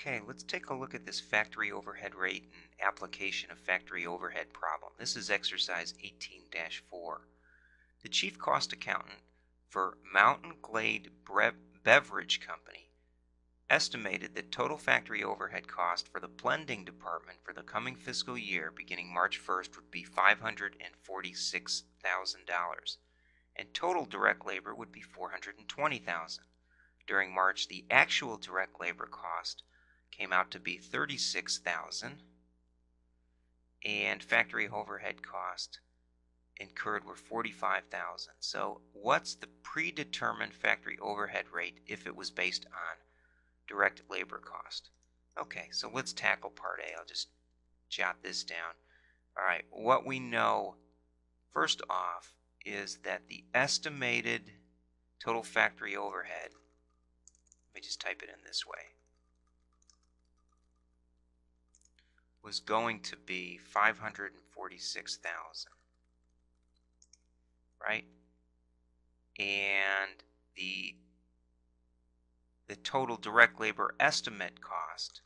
Okay, let's take a look at this factory overhead rate and application of factory overhead problem. This is exercise 18-4. The chief cost accountant for Mountain Glade Beverage Company estimated that total factory overhead cost for the blending department for the coming fiscal year beginning March 1st would be $546,000 and total direct labor would be 420,000. During March, the actual direct labor cost came out to be 36,000 and factory overhead cost incurred were 45,000. So what's the predetermined factory overhead rate if it was based on direct labor cost? Okay, so let's tackle part A. I'll just jot this down. All right, what we know first off is that the estimated total factory overhead let me just type it in this way, was going to be 546,000. Right? And the the total direct labor estimate cost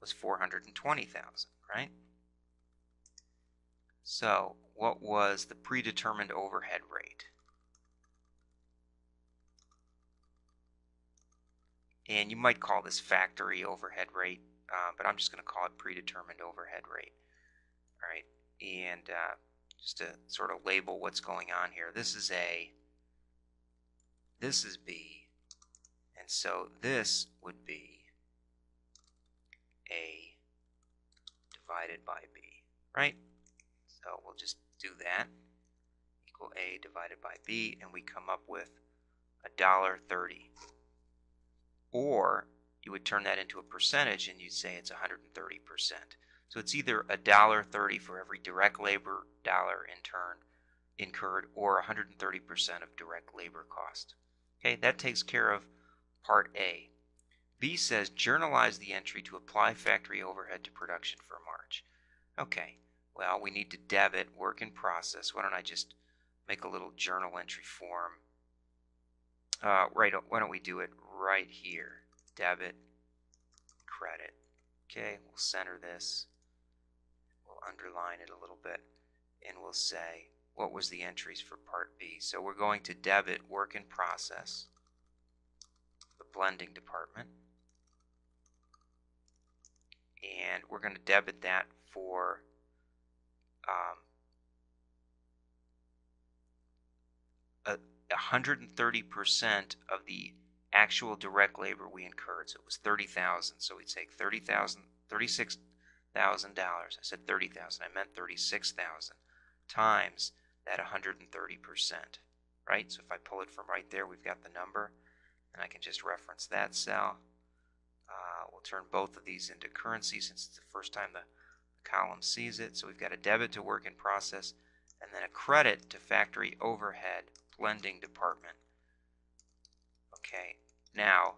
was 420,000, right? So what was the predetermined overhead rate? And you might call this factory overhead rate, uh, but I'm just going to call it predetermined overhead rate. All right, and uh, just to sort of label what's going on here, this is A, this is B, and so this would be A divided by B, right? So we'll just do that. Equal A divided by B, and we come up with a dollar thirty. Or you would turn that into a percentage and you'd say it's 130%. So it's either a dollar thirty for every direct labor dollar incurred or 130% of direct labor cost. Okay, that takes care of part A. B says journalize the entry to apply factory overhead to production for March. Okay, well, we need to debit work in process. Why don't I just make a little journal entry form? Uh, right, why don't we do it right here? Debit, credit. Okay, we'll center this. We'll underline it a little bit. And we'll say, what was the entries for part B? So we're going to debit work in process, the blending department. And we're going to debit that for um, a 130% of the actual direct labor we incurred. So it was 30,000. So we'd take 30,000, $36,000. I said 30,000. I meant 36,000 times that 130%. Right? So if I pull it from right there, we've got the number. And I can just reference that cell. Uh, we'll turn both of these into currency since it's the first time the column sees it. So we've got a debit to work in process and then a credit to factory overhead blending department. Okay, now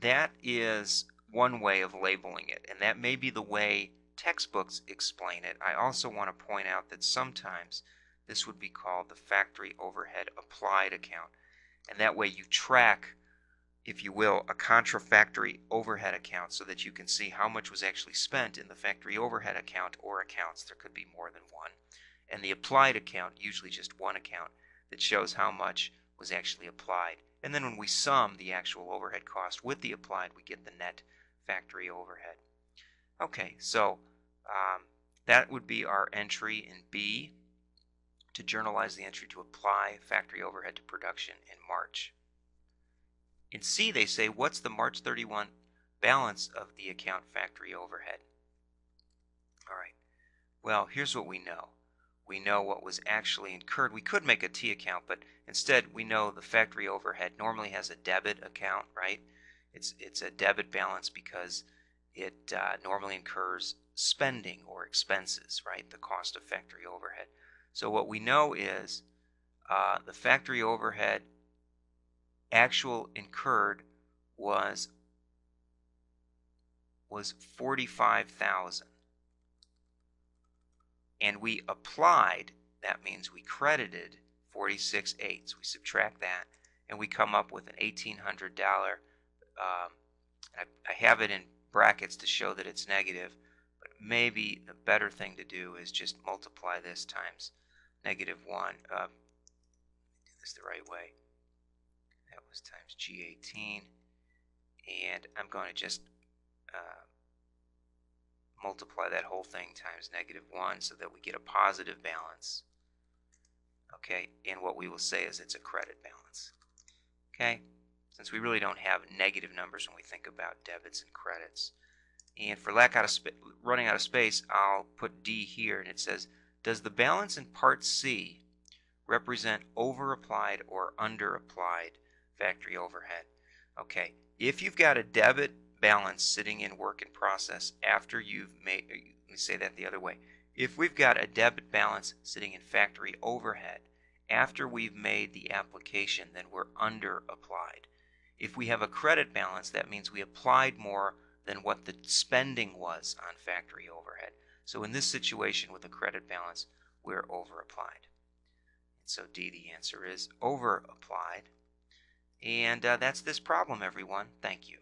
that is one way of labeling it, and that may be the way textbooks explain it. I also want to point out that sometimes this would be called the factory overhead applied account, and that way you track if you will, a contra factory overhead account so that you can see how much was actually spent in the factory overhead account or accounts. There could be more than one. And the applied account, usually just one account, that shows how much was actually applied. And then when we sum the actual overhead cost with the applied, we get the net factory overhead. Okay, so um, that would be our entry in B to journalize the entry to apply factory overhead to production in March. In C, they say, what's the March 31 balance of the account factory overhead? All right. Well, here's what we know. We know what was actually incurred. We could make a T account, but instead we know the factory overhead normally has a debit account, right? It's, it's a debit balance because it uh, normally incurs spending or expenses, right? The cost of factory overhead. So what we know is uh, the factory overhead actual incurred was was 45,000. And we applied, that means we credited 46 eighths. We subtract that, and we come up with an $1,800. Um, I, I have it in brackets to show that it's negative, but maybe the better thing to do is just multiply this times negative 1. Uh, do this the right way. That was times G18. And I'm going to just uh, multiply that whole thing times negative 1 so that we get a positive balance. Okay, and what we will say is it's a credit balance. Okay, since we really don't have negative numbers when we think about debits and credits. And for lack out of running out of space, I'll put D here, and it says, does the balance in Part C represent over-applied or under-applied factory overhead? Okay, if you've got a debit balance sitting in work in process after you've made, let me say that the other way. If we've got a debit balance sitting in factory overhead after we've made the application, then we're under applied. If we have a credit balance, that means we applied more than what the spending was on factory overhead. So in this situation with a credit balance, we're over applied. So D, the answer is over applied. And uh, that's this problem, everyone. Thank you.